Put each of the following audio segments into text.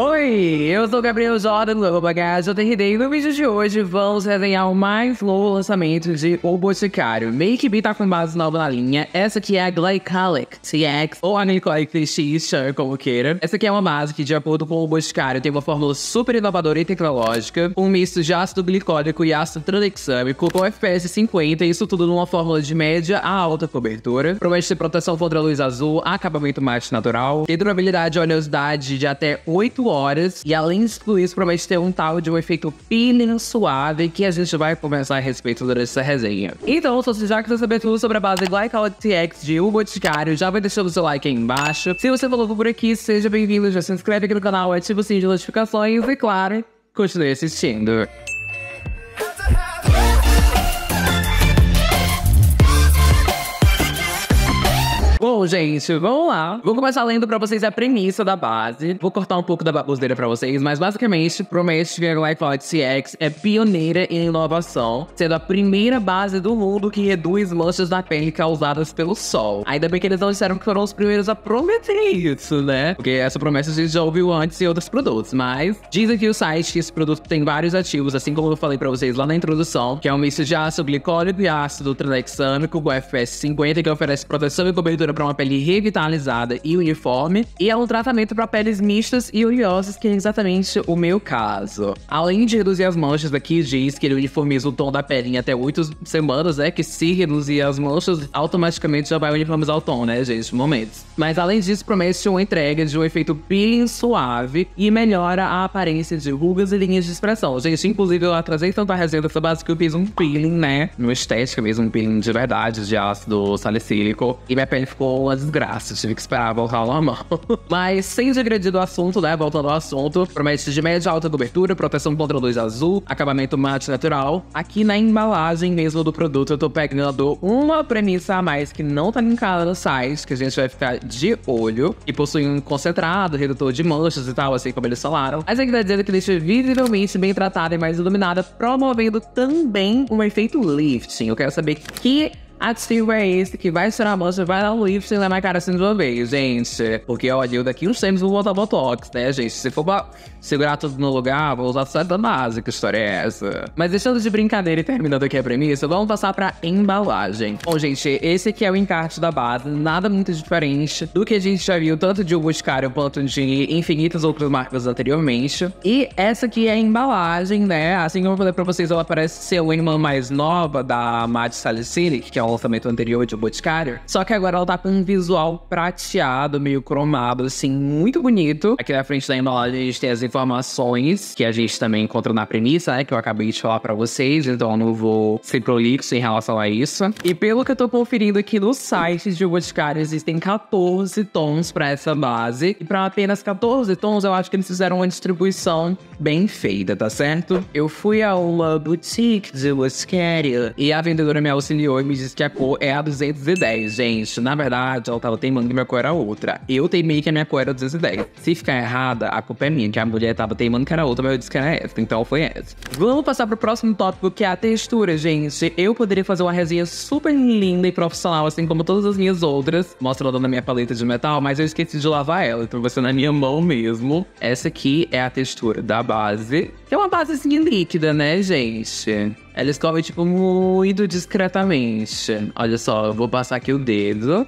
Oi, eu sou o Gabriel Jordan do HJRD e no vídeo de hoje vamos resenhar o mais novo lançamento de O Boticário. Make B tá com base nova na linha. Essa aqui é a Glycolic TX ou a Glycolic X, chame como queira. Essa aqui é uma base que, de acordo com o Boticário, tem uma fórmula super inovadora e tecnológica, um misto de ácido glicólico e ácido tranexâmico com FPS 50, isso tudo numa fórmula de média a alta cobertura. Promete ter proteção contra a luz azul, acabamento mate natural, e durabilidade e oleosidade de até 8 8 horas. E além de tudo isso, promete ter um tal de um efeito peeling suave que a gente vai conversar a respeito durante essa resenha. Então, se você já quiser saber tudo sobre a base Glycolic TX de O Boticário, já vai deixando o seu like aí embaixo. Se você falou por aqui, seja bem-vindo, já se inscreve aqui no canal, ativa o sininho de notificações e, claro, continue assistindo. Gente, vamos lá. Vou começar lendo pra vocês a premissa da base. Vou cortar um pouco da baboseira pra vocês, mas basicamente promete que a Glycolic CX é pioneira em inovação, sendo a primeira base do mundo que reduz manchas da pele causadas pelo sol. Ainda bem que eles não disseram que foram os primeiros a prometer isso, né? Porque essa promessa a gente já ouviu antes em outros produtos, mas diz aqui o site que esse produto tem vários ativos, assim como eu falei pra vocês lá na introdução, que é um misto de ácido glicólico e ácido tranexâmico com FPS 50 que oferece proteção e cobertura para uma pele revitalizada e uniforme, e é um tratamento para peles mistas e oleosas, que é exatamente o meu caso. Além de reduzir as manchas aqui, diz que ele uniformiza o tom da pele em até 8 semanas, né? Que se reduzir as manchas, automaticamente já vai uniformizar o tom, né, gente? Momentos. Mas além disso, promete uma entrega de um efeito peeling suave e melhora a aparência de rugas e linhas de expressão. Gente, inclusive eu atrasei tanto a resenha dessa base que eu fiz um peeling, né? No estética mesmo, um peeling de verdade, de ácido salicílico. E minha pele ficou ficou uma desgraça. Tive que esperar voltar uma mão. Mas sem degredir do assunto, né? Voltando ao assunto, promete de média alta cobertura, proteção contra luz azul, acabamento mate natural. Aqui na embalagem mesmo do produto, eu tô pegando uma premissa a mais que não tá linkada no site, que a gente vai ficar de olho. E possui um concentrado, redutor de manchas e tal, assim como eles falaram. Mas aqui tá dizendo que deixa visivelmente bem tratada e mais iluminada, promovendo também um efeito lifting. Eu quero saber que ativo é esse que vai tirar a mancha, vai dar um lift na minha cara assim de uma vez, gente. Porque, olha, eu daqui uns tempos vou botar Botox, né, gente? Se for pra segurar tudo no lugar, vou usar só da base, que história é essa? Mas deixando de brincadeira e terminando aqui a premissa, vamos passar pra embalagem. Bom, gente, esse aqui é o encarte da base, nada muito diferente do que a gente já viu tanto de o Boticário quanto de infinitas outras marcas anteriormente. E essa aqui é a embalagem, né? Assim como eu falei pra vocês, ela parece ser a irmã mais nova da Mad Salicylic, que é o lançamento anterior de Boticário. Só que agora ela tá com um visual prateado, meio cromado, assim, muito bonito. Aqui na frente da embalagem a gente tem as informações que a gente também encontra na premissa, né? Que eu acabei de falar pra vocês, então eu não vou ser prolixo em relação a isso. E pelo que eu tô conferindo aqui no site de Boticário, existem 14 tons pra essa base. E pra apenas 14 tons, eu acho que eles fizeram uma distribuição bem feita, tá certo? Eu fui a uma boutique de Boticário e a vendedora me auxiliou e me disse que a cor é a 210, gente. Na verdade, ela tava teimando que minha cor era outra. Eu teimei que a minha cor era 210. Se ficar errada, a culpa é minha, que a mulher tava teimando que era outra, mas eu disse que era essa. Então foi essa. Vamos passar pro próximo tópico, que é a textura, gente. Eu poderia fazer uma resenha super linda e profissional, assim como todas as minhas outras, mostrando na minha paleta de metal, mas eu esqueci de lavar ela, então vai ser na minha mão mesmo. Essa aqui é a textura da base, é uma base assim líquida, né, gente? Ela escova, tipo, muito discretamente. Olha só, eu vou passar aqui o dedo.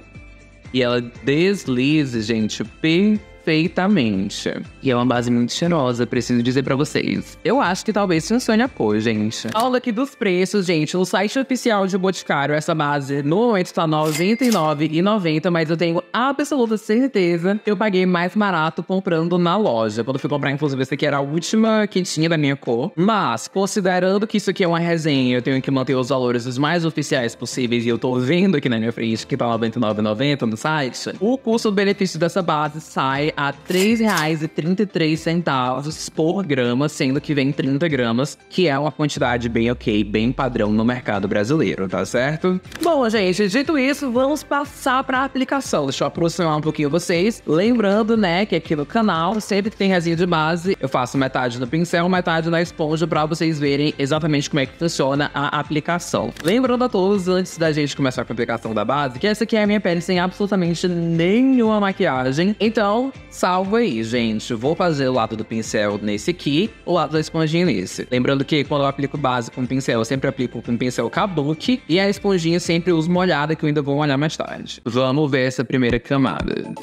E ela desliza, gente, perfeitamente perfeitamente. E é uma base muito cheirosa, preciso dizer para vocês. Eu acho que talvez funcione a cor, gente. Falando aqui dos preços, gente, no site oficial de Boticário, essa base no momento tá R$ 99,90, mas eu tenho absoluta certeza que eu paguei mais barato comprando na loja. Quando fui comprar, inclusive, essa aqui era a última que tinha da minha cor. Mas, considerando que isso aqui é uma resenha, eu tenho que manter os valores os mais oficiais possíveis, e eu tô vendo aqui na minha frente que tá R$ 99,90 no site, o custo-benefício dessa base sai a R$ 3,33 por grama, sendo que vem 30 gramas, que é uma quantidade bem ok, bem padrão no mercado brasileiro, tá certo? Bom, gente, dito isso, vamos passar para a aplicação. Deixa eu aproximar um pouquinho vocês. Lembrando, né, que aqui no canal, sempre tem resinha de base, eu faço metade no pincel, metade na esponja, para vocês verem exatamente como é que funciona a aplicação. Lembrando a todos, antes da gente começar com a aplicação da base, que essa aqui é a minha pele sem absolutamente nenhuma maquiagem. Então, salvo aí, gente. Vou fazer o lado do pincel nesse aqui, o lado da esponjinha nesse. Lembrando que quando eu aplico base com pincel, eu sempre aplico com pincel kabuki e a esponjinha sempre uso molhada, que eu ainda vou molhar mais tarde. Vamos ver essa primeira camada.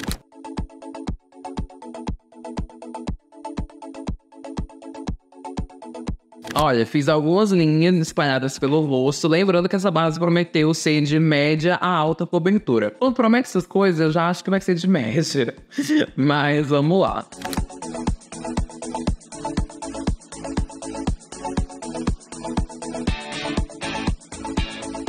Olha, fiz algumas linhas espalhadas pelo rosto, lembrando que essa base prometeu ser de média a alta cobertura. Quando promete essas coisas, eu já acho que vai ser de média. Mas vamos lá.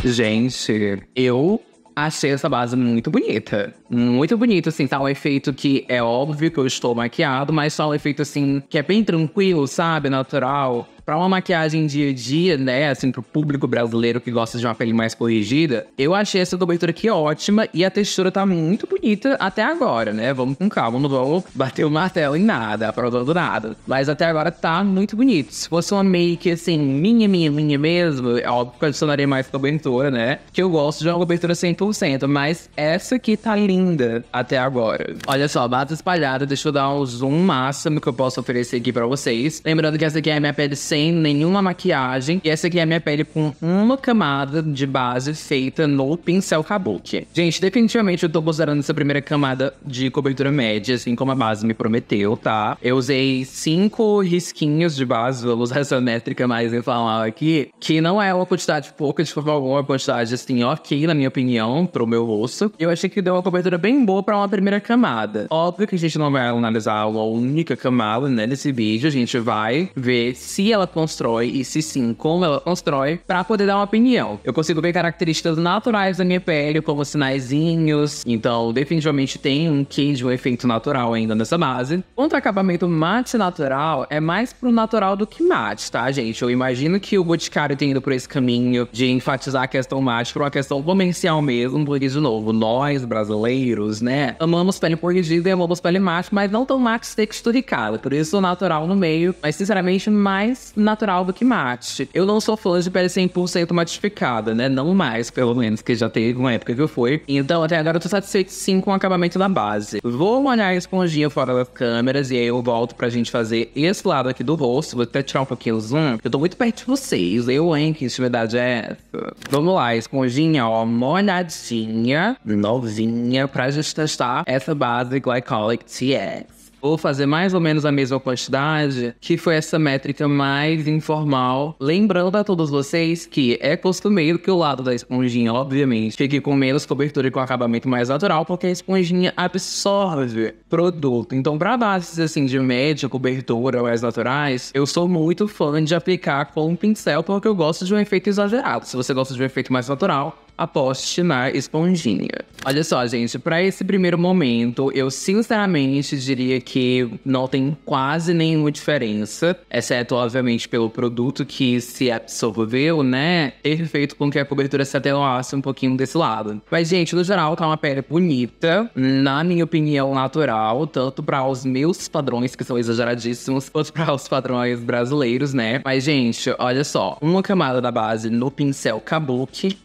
Gente, eu achei essa base muito bonita. Muito bonita, assim, tá um efeito que é óbvio que eu estou maquiado, mas só um efeito, assim, que é bem tranquilo, sabe? Natural para uma maquiagem dia a dia, né, assim, pro público brasileiro que gosta de uma pele mais corrigida, eu achei essa cobertura aqui ótima e a textura tá muito bonita até agora, né? Vamos com calma, não vamos bater o martelo em nada, aprovando nada. Mas até agora tá muito bonito. Se fosse uma make, assim, minha, minha, minha mesmo, é óbvio que eu adicionaria mais cobertura, né? Que eu gosto de uma cobertura 100%, mas essa aqui tá linda até agora. Olha só, base espalhada, deixa eu dar um zoom máximo que eu posso oferecer aqui pra vocês. Lembrando que essa aqui é a minha pele sem sem nenhuma maquiagem. E essa aqui é a minha pele com uma camada de base feita no pincel Kabuki. Gente, definitivamente eu tô considerando essa primeira camada de cobertura média, assim como a base me prometeu, tá? Eu usei cinco risquinhos de base, vou usar essa métrica mais informal aqui, que não é uma quantidade pouca, de forma alguma, uma quantidade assim, ok, na minha opinião, pro meu rosto. Eu achei que deu uma cobertura bem boa pra uma primeira camada. Óbvio que a gente não vai analisar uma única camada, né, nesse vídeo, a gente vai ver se ela constrói e se sim, como ela constrói, para poder dar uma opinião. Eu consigo ver características naturais da minha pele, como sinaizinhos, então definitivamente tem um quê de um efeito natural ainda nessa base. Quanto acabamento mate natural, é mais pro natural do que mate, tá, gente? Eu imagino que o Boticário tem ido por esse caminho de enfatizar a questão mate por uma questão comercial mesmo, porque, de novo, nós, brasileiros, né, amamos pele corrigida e amamos pele mate, mas não tão mate texturicada, por isso natural no meio, mas sinceramente mais natural do que mate. Eu não sou fã de pele 100% matificada, né? Não mais, pelo menos, que já teve uma época que eu fui. Então, até agora eu tô satisfeito sim com o acabamento da base. Vou molhar a esponjinha fora das câmeras e aí eu volto pra gente fazer esse lado aqui do rosto. Vou até tirar um pouquinho o zoom, eu tô muito perto de vocês. Eu, hein? Que intimidade é essa? Vamos lá, esponjinha, ó, molhadinha, novinha, pra gente testar essa base Glycolic TX. Vou fazer mais ou menos a mesma quantidade, que foi essa métrica mais informal. Lembrando a todos vocês que é costumeiro que o lado da esponjinha, obviamente, fique com menos cobertura e com acabamento mais natural, porque a esponjinha absorve produto. Então, para bases assim de média cobertura mais naturais, eu sou muito fã de aplicar com um pincel, porque eu gosto de um efeito exagerado. Se você gosta de um efeito mais natural, aposte na esponjinha. Olha só, gente, para esse primeiro momento, eu sinceramente diria que não tem quase nenhuma diferença, exceto, obviamente, pelo produto que se absorveu, né? Ter feito com que a cobertura se atenuasse um pouquinho desse lado. Mas, gente, no geral, tá uma pele bonita, na minha opinião, natural, tanto para os meus padrões, que são exageradíssimos, quanto para os padrões brasileiros, né? Mas, gente, olha só, uma camada da base no pincel Kabuki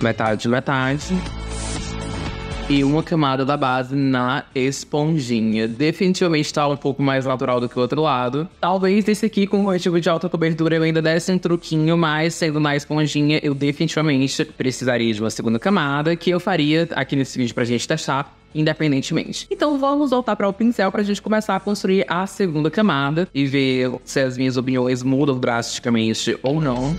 metade, metade. E uma camada da base na esponjinha. Definitivamente tá um pouco mais natural do que o outro lado. Talvez esse aqui com corretivo de alta cobertura eu ainda desse um truquinho, mas sendo na esponjinha eu definitivamente precisaria de uma segunda camada, que eu faria aqui nesse vídeo pra gente testar independentemente. Então vamos voltar para o pincel para a gente começar a construir a segunda camada e ver se as minhas opiniões mudam drasticamente ou não.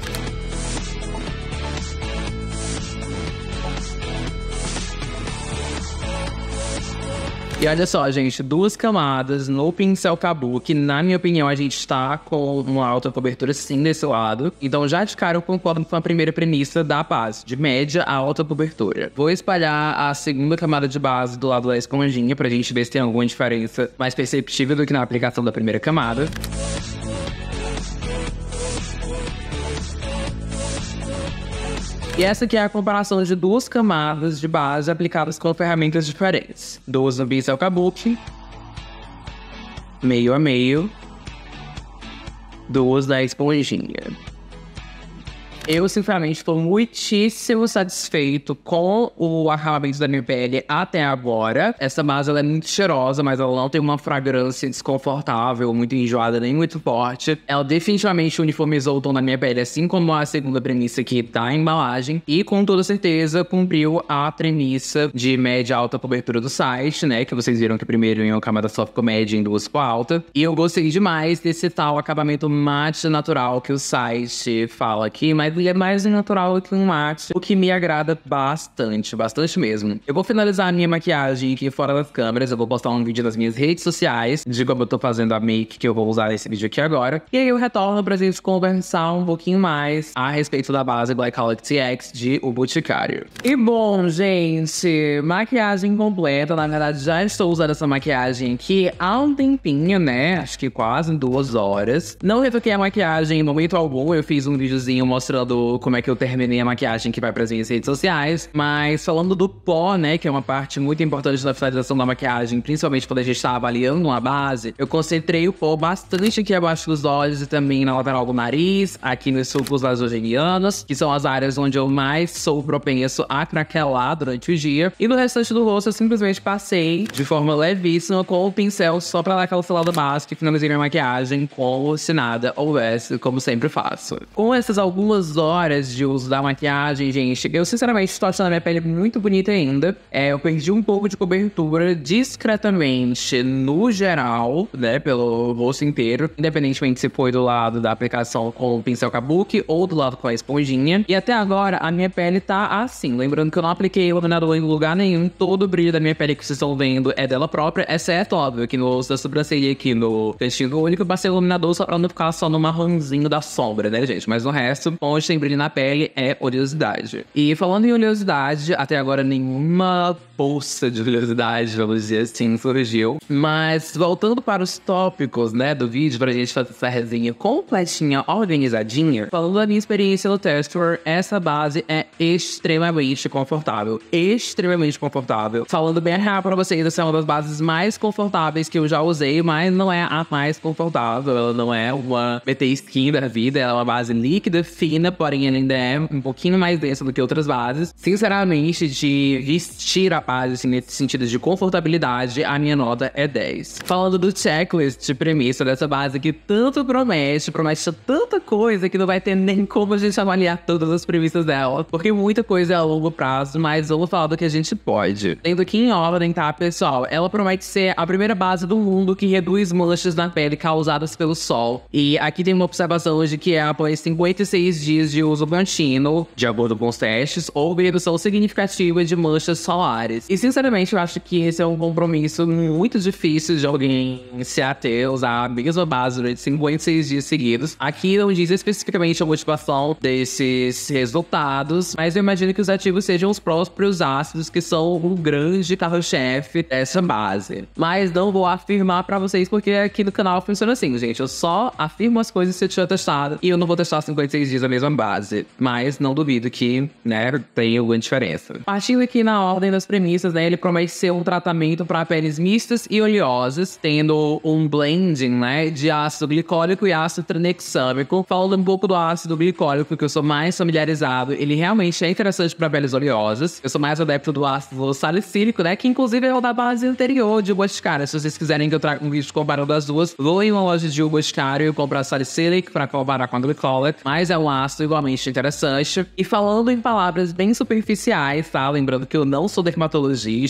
E olha só, gente, duas camadas no pincel Kabuki. Na minha opinião, a gente está com uma alta cobertura sim desse lado. Então, já de cara, eu concordo com a primeira premissa da base, de média a alta cobertura. Vou espalhar a segunda camada de base do lado da esponjinha pra gente ver se tem alguma diferença mais perceptível do que na aplicação da primeira camada. E essa aqui é a comparação de duas camadas de base aplicadas com ferramentas diferentes. Duas no pincel Kabuki, meio a meio, duas da esponjinha. Eu, sinceramente, estou muitíssimo satisfeito com o acabamento da minha pele até agora. Essa base ela é muito cheirosa, mas ela não tem uma fragrância desconfortável, muito enjoada, nem muito forte. Ela definitivamente uniformizou o tom da minha pele, assim como a segunda premissa aqui da embalagem. E com toda certeza cumpriu a premissa de média alta cobertura do site, né? Que vocês viram que primeiro em uma camada soft comédia em duas alta. E eu gostei demais desse tal acabamento mate natural que o site fala aqui, mas é mais natural que um mate, o que me agrada bastante, bastante mesmo. Eu vou finalizar a minha maquiagem aqui fora das câmeras, eu vou postar um vídeo nas minhas redes sociais de como eu tô fazendo a make que eu vou usar nesse vídeo aqui agora. E aí eu retorno pra gente conversar um pouquinho mais a respeito da base Glycolic TX de O Boticário. E bom, gente, maquiagem completa. Na verdade, já estou usando essa maquiagem aqui há um tempinho, né? Acho que quase duas horas. Não retoquei a maquiagem em momento algum. Eu fiz um videozinho mostrando como é que eu terminei a maquiagem que vai para as minhas redes sociais. Mas falando do pó, né? Que é uma parte muito importante da finalização da maquiagem, principalmente quando a gente está avaliando uma base, eu concentrei o pó bastante aqui abaixo dos olhos e também na lateral do nariz, aqui nos sulcos nasogenianos, que são as áreas onde eu mais sou propenso a craquelar durante o dia. E no restante do rosto, eu simplesmente passei de forma levíssima com o pincel só pra dar aquela selada básica e finalizei minha maquiagem como se nada houvesse, como sempre faço. Com essas algumas horas de uso da maquiagem, gente, eu sinceramente estou achando a minha pele muito bonita ainda. É, eu perdi um pouco de cobertura discretamente no geral, né, pelo rosto inteiro, independentemente se foi do lado da aplicação com o pincel kabuki ou do lado com a esponjinha. E até agora a minha pele tá assim, lembrando que eu não apliquei iluminador em lugar nenhum, todo o brilho da minha pele que vocês estão vendo é dela própria, exceto, óbvio, que no osso da sobrancelha aqui no cantinho único, eu passei iluminador só pra não ficar só no marronzinho da sombra, né, gente? Mas no resto, onde tem brilho na pele é oleosidade. E falando em oleosidade, até agora nenhuma bolsa de oleosidade, vamos dizer assim, surgiu. Mas voltando para os tópicos, né, do vídeo, pra gente fazer essa resenha completinha, organizadinha, falando da minha experiência no Testor, essa base é extremamente confortável. Extremamente confortável. Falando bem real pra vocês, essa é uma das bases mais confortáveis que eu já usei, mas não é a mais confortável. Ela não é uma BT Skin da vida, ela é uma base líquida, fina, porém ainda é um pouquinho mais densa do que outras bases. Sinceramente, de vestir a base, assim, nesse sentido de confortabilidade, a minha nota é 10. Falando do checklist de premissa dessa base que tanto promete, promete tanta coisa que não vai ter nem como a gente avaliar todas as premissas dela, porque muita coisa é a longo prazo, mas vamos falar do que a gente pode. Tendo aqui em ordem, tá, pessoal? Ela promete ser a primeira base do mundo que reduz manchas na pele causadas pelo sol. E aqui tem uma observação de que é após 56 dias de uso contínuo, de acordo com os testes, houve redução significativa de manchas solares. E sinceramente, eu acho que esse é um compromisso muito difícil de alguém se ater, usar a mesma base durante 56 dias seguidos. Aqui não diz especificamente a motivação desses resultados, mas eu imagino que os ativos sejam os próprios ácidos que são o grande carro-chefe dessa base. Mas não vou afirmar para vocês porque aqui no canal funciona assim, gente. Eu só afirmo as coisas se eu tiver testado e eu não vou testar 56 dias a mesma base. Mas não duvido que, né, tenha alguma diferença. Partindo aqui na ordem das premissas, né, ele promete ser um tratamento para peles mistas e oleosas, tendo um blending, né, de ácido glicólico e ácido tranexâmico. Falando um pouco do ácido glicólico, que eu sou mais familiarizado, ele realmente é interessante para peles oleosas. Eu sou mais adepto do ácido salicílico, né, que inclusive é o da base anterior de Boticário. Se vocês quiserem que eu traga um vídeo comparando as duas, vou em uma loja de Boticário e comprar salicílico para comparar com a glicólico, mas é um ácido igualmente interessante. E falando em palavras bem superficiais, tá? Lembrando que eu não sou dermatologista,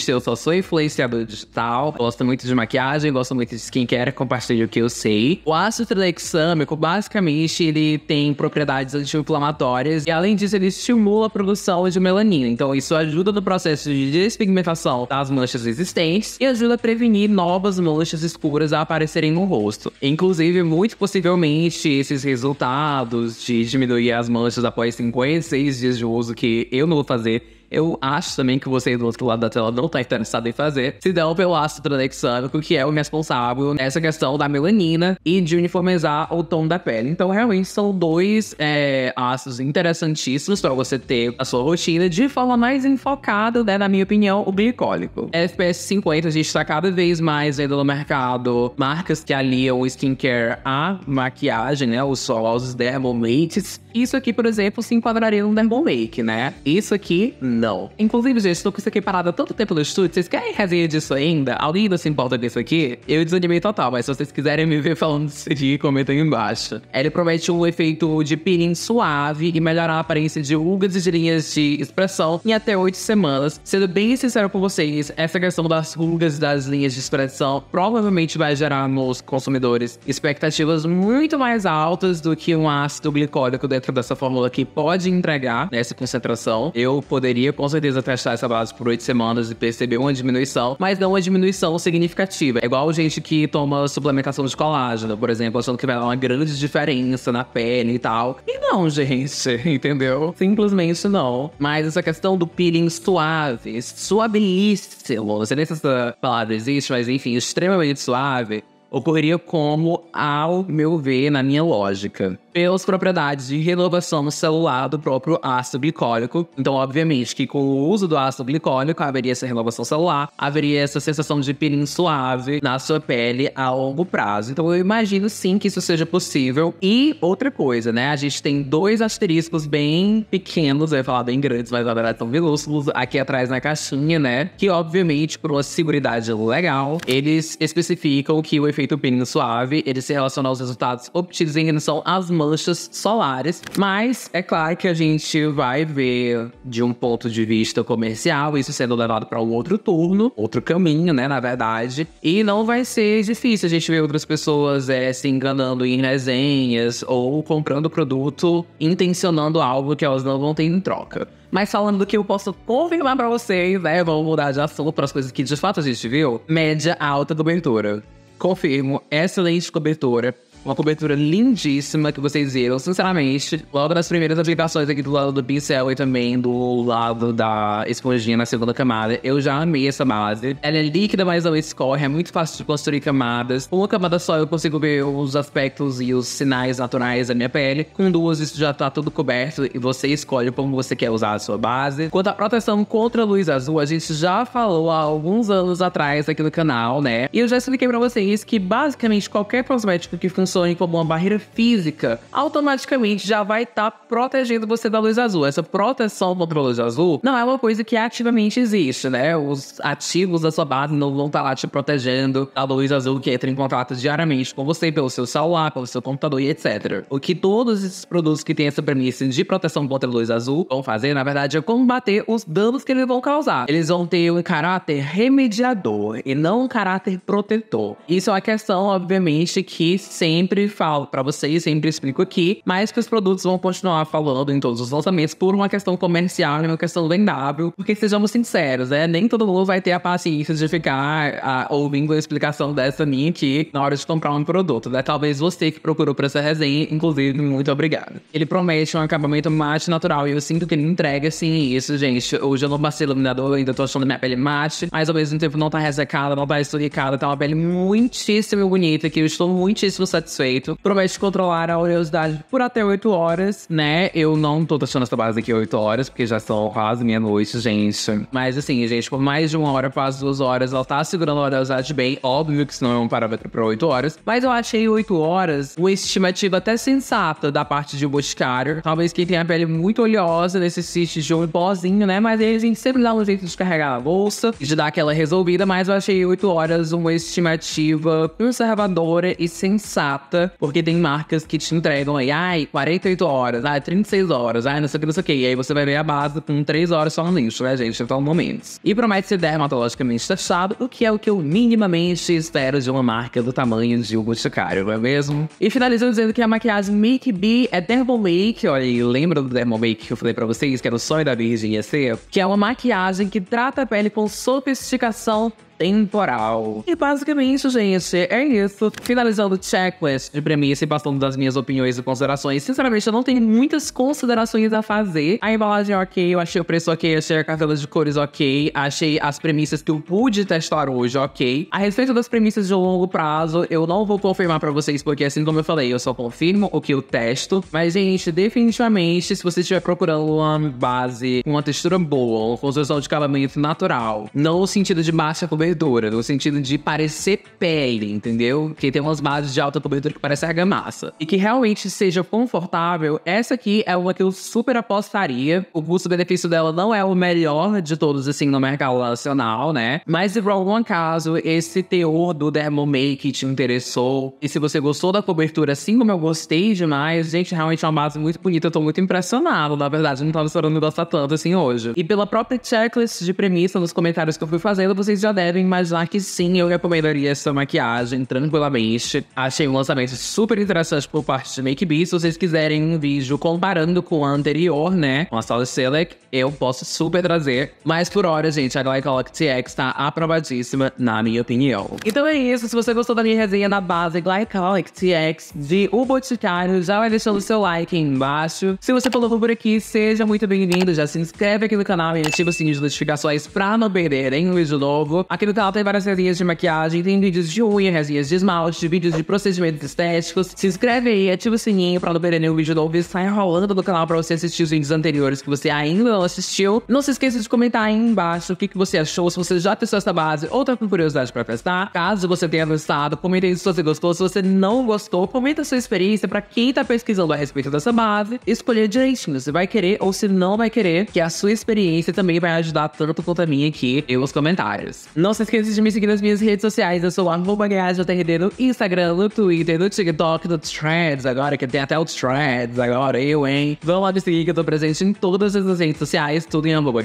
eu só sou influenciador digital, gosto muito de maquiagem, gosto muito de skincare, compartilho o que eu sei. O ácido tranexâmico, basicamente, ele tem propriedades anti-inflamatórias e além disso, ele estimula a produção de melanina. Então, isso ajuda no processo de despigmentação das manchas existentes e ajuda a prevenir novas manchas escuras a aparecerem no rosto. Inclusive, muito possivelmente, esses resultados de diminuir as manchas após 56 dias de uso, que eu não vou fazer eu acho também que vocês do outro lado da tela não tá interessado em fazer, se dão pelo ácido tranexâmico, que é o responsável nessa questão da melanina e de uniformizar o tom da pele. Então, realmente, são dois é, ácidos interessantíssimos para você ter a sua rotina de forma mais enfocada, né, na minha opinião, o glicólico. FPS 50, a gente tá cada vez mais vendo no mercado marcas que aliam o skincare à maquiagem, né, os famosos dermomates. Isso aqui, por exemplo, se enquadraria no dermomake, né? Isso aqui, não. Inclusive, gente, tô com isso aqui parado há tanto tempo no estúdio, vocês querem resenha disso ainda? Alguém ainda se importa disso aqui? Eu desanimei total, mas se vocês quiserem me ver falando disso aqui, comentem embaixo. Ele promete um efeito de peeling suave e melhorar a aparência de rugas e de linhas de expressão em até 8 semanas. Sendo bem sincero com vocês, essa questão das rugas e das linhas de expressão provavelmente vai gerar nos consumidores expectativas muito mais altas do que um ácido glicólico dentro dessa fórmula que pode entregar nessa concentração. Eu poderia com certeza testar essa base por 8 semanas e perceber uma diminuição, mas não uma diminuição significativa. É igual gente que toma suplementação de colágeno, por exemplo, achando que vai dar uma grande diferença na pele e tal. E não, gente, entendeu? Simplesmente não. Mas essa questão do peeling suave, suabilíssimo, não sei nem se essa palavra existe, mas enfim, extremamente suave, ocorreria como, ao meu ver, na minha lógica pelas propriedades de renovação celular do próprio ácido glicólico. Então, obviamente, que com o uso do ácido glicólico haveria essa renovação celular, haveria essa sensação de peeling suave na sua pele a longo prazo. Então, eu imagino sim que isso seja possível. E outra coisa, né? A gente tem dois asteriscos bem pequenos, eu ia falar bem grandes, mas na verdade são minúsculos, aqui atrás na caixinha, né? Que, obviamente, por uma segurança legal, eles especificam que o efeito peeling suave, ele se relaciona aos resultados obtidos em relação às manchas solares. Mas é claro que a gente vai ver de um ponto de vista comercial isso sendo levado para um outro turno, outro caminho, né, na verdade. E não vai ser difícil a gente ver outras pessoas é, se enganando em resenhas ou comprando produto intencionando algo que elas não vão ter em troca. Mas falando do que eu posso confirmar para vocês, né? Vamos mudar de assunto para as coisas que de fato a gente viu. Média alta cobertura. Confirmo, excelente cobertura. Uma cobertura lindíssima que vocês viram, sinceramente. Logo nas primeiras aplicações aqui do lado do pincel e também do lado da esponjinha na segunda camada, eu já amei essa base. Ela é líquida, mas não escorre, é muito fácil de construir camadas. Com uma camada só eu consigo ver os aspectos e os sinais naturais da minha pele. Com duas isso já tá tudo coberto e você escolhe como você quer usar a sua base. Quanto à proteção contra a luz azul, a gente já falou há alguns anos atrás aqui no canal, né? E eu já expliquei pra vocês que basicamente qualquer cosmético que funciona funcione como uma barreira física, automaticamente já vai estar tá protegendo você da luz azul. Essa proteção contra a luz azul não é uma coisa que ativamente existe, né? Os ativos da sua base não vão estar tá lá te protegendo da luz azul que entra em contato diariamente com você pelo seu celular, pelo seu computador e etc. O que todos esses produtos que têm essa premissa de proteção contra a luz azul vão fazer, na verdade, é combater os danos que eles vão causar. Eles vão ter um caráter remediador e não um caráter protetor. Isso é uma questão, obviamente, que sempre sempre falo para vocês, sempre explico aqui, mas que os produtos vão continuar falando em todos os lançamentos por uma questão comercial, uma questão vendável, porque sejamos sinceros, né? Nem todo mundo vai ter a paciência de ficar a, ouvindo a explicação dessa minha aqui na hora de comprar um produto, né? Talvez você que procurou por essa resenha, inclusive, muito obrigado. Ele promete um acabamento mate natural e eu sinto que ele entrega sim isso, gente. Hoje eu não passei iluminador, ainda tô achando minha pele mate, mas ao mesmo tempo não tá ressecada, não tá esturicada, tá uma pele muitíssimo bonita que eu estou muitíssimo satisfeito satisfeito. Promete controlar a oleosidade por até 8 horas, né? Eu não tô deixando essa base aqui 8 horas, porque já são quase meia-noite, gente. Mas assim, gente, por mais de uma hora, quase duas horas, ela tá segurando a oleosidade bem. Óbvio que isso não é um parâmetro pra 8 horas. Mas eu achei 8 horas uma estimativa até sensata da parte de Boticário. Talvez quem tem a pele muito oleosa necessite de um pozinho, né? Mas eles sempre dá um jeito de carregar a bolsa, de dar aquela resolvida. Mas eu achei 8 horas uma estimativa conservadora e sensata porque tem marcas que te entregam aí, ai, 48 horas, ai, 36 horas, ai, não sei o que, não sei o que. E aí você vai ver a base com 3 horas só no lixo, né, gente? Então, momentos. E promete ser dermatologicamente testado, o que é o que eu minimamente espero de uma marca do tamanho de um Boticário, não é mesmo? E finalizando dizendo que a maquiagem Make B é Dermomake, olha aí, lembra do Dermomake que eu falei pra vocês, que era o sonho da Virgínia ser? Que é uma maquiagem que trata a pele com sofisticação temporal. E basicamente, gente, é isso. Finalizando o checklist de premissa e passando das minhas opiniões e considerações. Sinceramente, eu não tenho muitas considerações a fazer. A embalagem é ok, eu achei o preço ok, achei a cartela de cores ok, achei as premissas que eu pude testar hoje ok. A respeito das premissas de longo prazo, eu não vou confirmar pra vocês, porque assim como eu falei, eu só confirmo o que eu testo. Mas, gente, definitivamente, se você estiver procurando uma base com uma textura boa, uma construção de acabamento natural, não no sentido de baixa cobertura, no sentido de parecer pele, entendeu? Que tem umas bases de alta cobertura que parecem argamassa. E que realmente seja confortável, essa aqui é uma que eu super apostaria. O custo-benefício dela não é o melhor de todos, assim, no mercado nacional, né? Mas se por algum caso esse teor do Dermomake te interessou, e se você gostou da cobertura assim como eu gostei demais, gente, realmente é uma base muito bonita, eu tô muito impressionado, na verdade, não tava esperando gostar tanto assim hoje. E pela própria checklist de premissa nos comentários que eu fui fazendo, vocês já devem imaginar que sim, eu recomendaria essa maquiagem tranquilamente. Achei um lançamento super interessante por parte de Make. Se vocês quiserem um vídeo comparando com o anterior, né, com a Solid Select, eu posso super trazer. Mas por hora, gente, a Glycolic TX tá aprovadíssima, na minha opinião. Então é isso, se você gostou da minha resenha da base Glycolic TX de O Boticário, já vai deixando o seu like aí embaixo. Se você falou por aqui, seja muito bem-vindo, já se inscreve aqui no canal e ativa o sininho de notificações pra não perderem um vídeo novo. Aqui no canal tem várias resenhas de maquiagem, tem vídeos de unha, resenhas de esmalte, vídeos de procedimentos estéticos. Se inscreve aí, ativa o sininho pra não perder nenhum vídeo novo e sai rolando no canal pra você assistir os vídeos anteriores que você ainda não assistiu. Não se esqueça de comentar aí embaixo o que, que você achou, se você já testou essa base ou tá com curiosidade pra testar. Caso você tenha gostado, comenta aí se você gostou. Se você não gostou, comenta a sua experiência pra quem tá pesquisando a respeito dessa base. Escolher direitinho se vai querer ou se não vai querer, que a sua experiência também vai ajudar tanto quanto a minha aqui nos comentários. Não esqueça de me seguir nas minhas redes sociais. Eu sou arroba no Instagram, no Twitter, no TikTok, no Threads, agora que tem até o Threads, agora eu, hein? Vão lá me seguir que eu tô presente em todas as redes sociais, tudo em arroba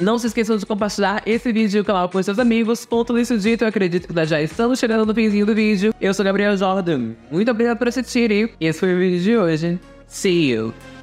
Não se esqueçam de compartilhar esse vídeo e o canal com seus amigos. Ponto isso dito, eu acredito que nós já estamos chegando no finzinho do vídeo. Eu sou Gabriel Jordan. Muito obrigado por assistirem. E esse foi o vídeo de hoje. See you!